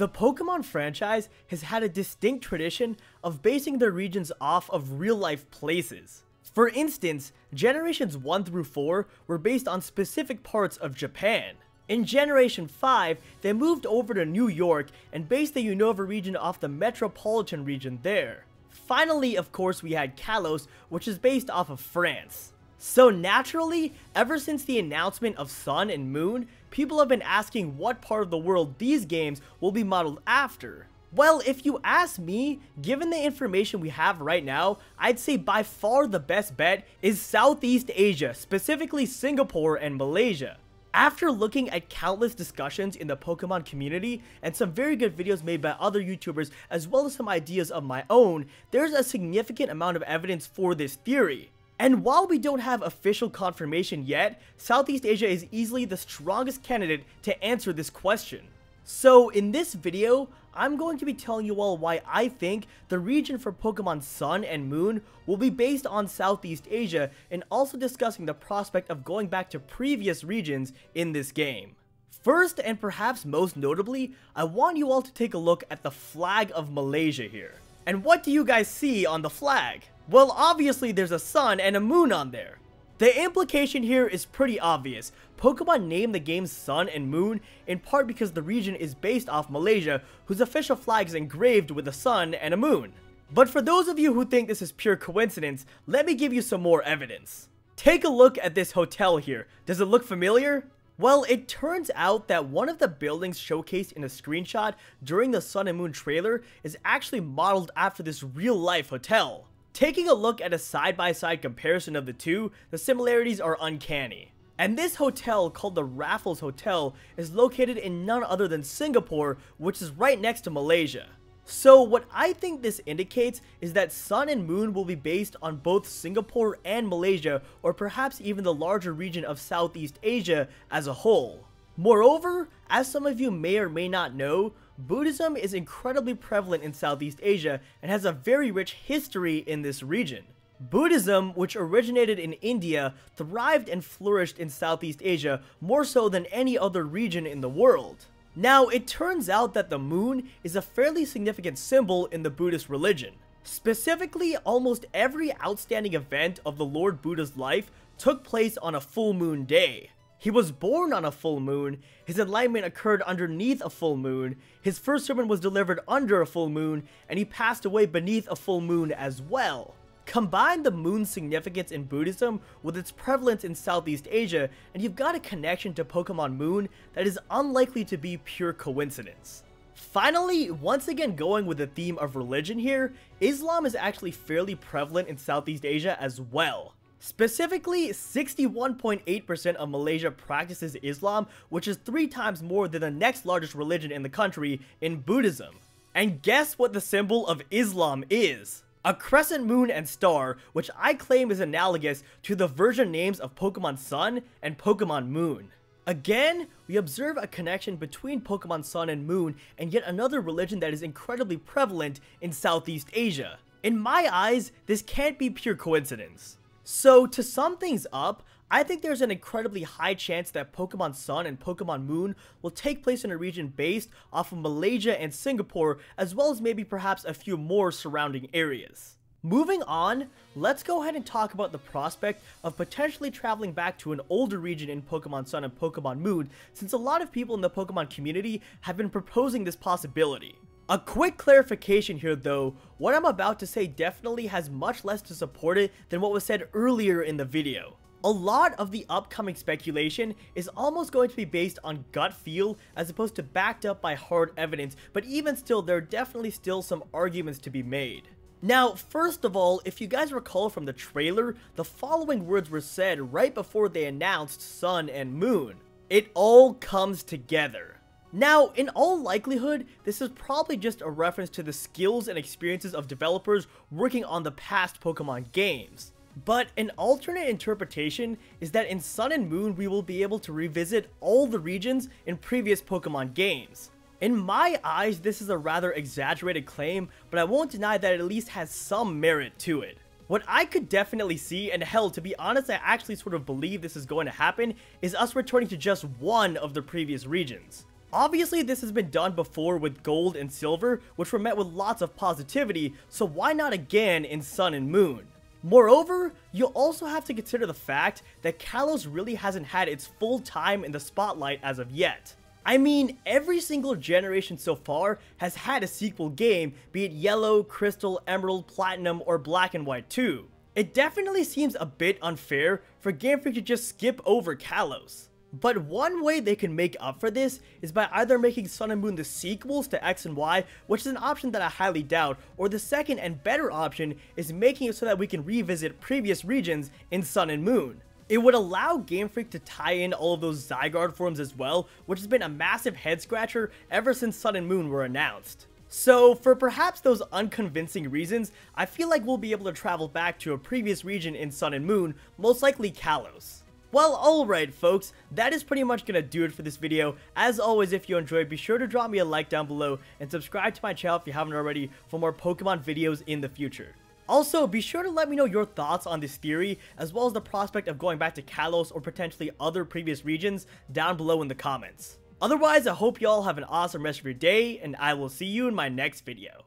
The Pokemon franchise has had a distinct tradition of basing their regions off of real life places. For instance, generations 1 through 4 were based on specific parts of Japan. In Generation 5, they moved over to New York and based the Unova region off the metropolitan region there. Finally, of course, we had Kalos, which is based off of France. So naturally, ever since the announcement of Sun and Moon, people have been asking what part of the world these games will be modeled after. Well, if you ask me, given the information we have right now, I'd say by far the best bet is Southeast Asia, specifically Singapore and Malaysia. After looking at countless discussions in the Pokemon community and some very good videos made by other YouTubers as well as some ideas of my own, there's a significant amount of evidence for this theory. And while we don't have official confirmation yet, Southeast Asia is easily the strongest candidate to answer this question. So in this video, I'm going to be telling you all why I think the region for Pokemon Sun and Moon will be based on Southeast Asia and also discussing the prospect of going back to previous regions in this game. First and perhaps most notably, I want you all to take a look at the flag of Malaysia here. And what do you guys see on the flag? Well, obviously there's a sun and a moon on there. The implication here is pretty obvious. Pokemon named the game's Sun and Moon in part because the region is based off Malaysia, whose official flag is engraved with a sun and a moon. But for those of you who think this is pure coincidence, let me give you some more evidence. Take a look at this hotel here. Does it look familiar? Well, it turns out that one of the buildings showcased in a screenshot during the Sun and Moon trailer is actually modeled after this real life hotel. Taking a look at a side-by-side -side comparison of the two, the similarities are uncanny. And this hotel, called the Raffles Hotel, is located in none other than Singapore, which is right next to Malaysia. So what I think this indicates is that Sun and Moon will be based on both Singapore and Malaysia, or perhaps even the larger region of Southeast Asia as a whole. Moreover, as some of you may or may not know, Buddhism is incredibly prevalent in Southeast Asia and has a very rich history in this region. Buddhism, which originated in India, thrived and flourished in Southeast Asia more so than any other region in the world. Now, it turns out that the moon is a fairly significant symbol in the Buddhist religion. Specifically, almost every outstanding event of the Lord Buddha's life took place on a full moon day. He was born on a full moon, his enlightenment occurred underneath a full moon, his first sermon was delivered under a full moon, and he passed away beneath a full moon as well. Combine the moon's significance in Buddhism with its prevalence in Southeast Asia, and you've got a connection to Pokemon Moon that is unlikely to be pure coincidence. Finally, once again going with the theme of religion here, Islam is actually fairly prevalent in Southeast Asia as well. Specifically, 61.8% of Malaysia practices Islam, which is three times more than the next largest religion in the country in Buddhism. And guess what the symbol of Islam is? A crescent moon and star, which I claim is analogous to the version names of Pokemon Sun and Pokemon Moon. Again, we observe a connection between Pokemon Sun and Moon and yet another religion that is incredibly prevalent in Southeast Asia. In my eyes, this can't be pure coincidence. So to sum things up, I think there's an incredibly high chance that Pokemon Sun and Pokemon Moon will take place in a region based off of Malaysia and Singapore, as well as maybe perhaps a few more surrounding areas. Moving on, let's go ahead and talk about the prospect of potentially traveling back to an older region in Pokemon Sun and Pokemon Moon, since a lot of people in the Pokemon community have been proposing this possibility. A quick clarification here though, what I'm about to say definitely has much less to support it than what was said earlier in the video. A lot of the upcoming speculation is almost going to be based on gut feel as opposed to backed up by hard evidence, but even still there are definitely still some arguments to be made. Now, first of all, if you guys recall from the trailer, the following words were said right before they announced Sun and Moon. It all comes together. Now, in all likelihood, this is probably just a reference to the skills and experiences of developers working on the past Pokemon games. But an alternate interpretation is that in Sun and Moon we will be able to revisit all the regions in previous Pokemon games. In my eyes, this is a rather exaggerated claim, but I won't deny that it at least has some merit to it. What I could definitely see, and hell, to be honest, I actually sort of believe this is going to happen, is us returning to just one of the previous regions. Obviously, this has been done before with gold and silver, which were met with lots of positivity, so why not again in sun and moon? Moreover, you'll also have to consider the fact that Kalos really hasn't had its full time in the spotlight as of yet. I mean, every single generation so far has had a sequel game, be it Yellow, Crystal, Emerald, Platinum, or Black and White 2. It definitely seems a bit unfair for Game Freak to just skip over Kalos. But one way they can make up for this is by either making Sun and Moon the sequels to X and Y, which is an option that I highly doubt, or the second and better option is making it so that we can revisit previous regions in Sun and Moon. It would allow Game Freak to tie in all of those Zygarde forms as well, which has been a massive head scratcher ever since Sun and Moon were announced. So, for perhaps those unconvincing reasons, I feel like we'll be able to travel back to a previous region in Sun and Moon, most likely Kalos. Well, alright folks, that is pretty much gonna do it for this video. As always, if you enjoyed, be sure to drop me a like down below and subscribe to my channel if you haven't already for more Pokemon videos in the future. Also, be sure to let me know your thoughts on this theory, as well as the prospect of going back to Kalos or potentially other previous regions down below in the comments. Otherwise, I hope you all have an awesome rest of your day, and I will see you in my next video.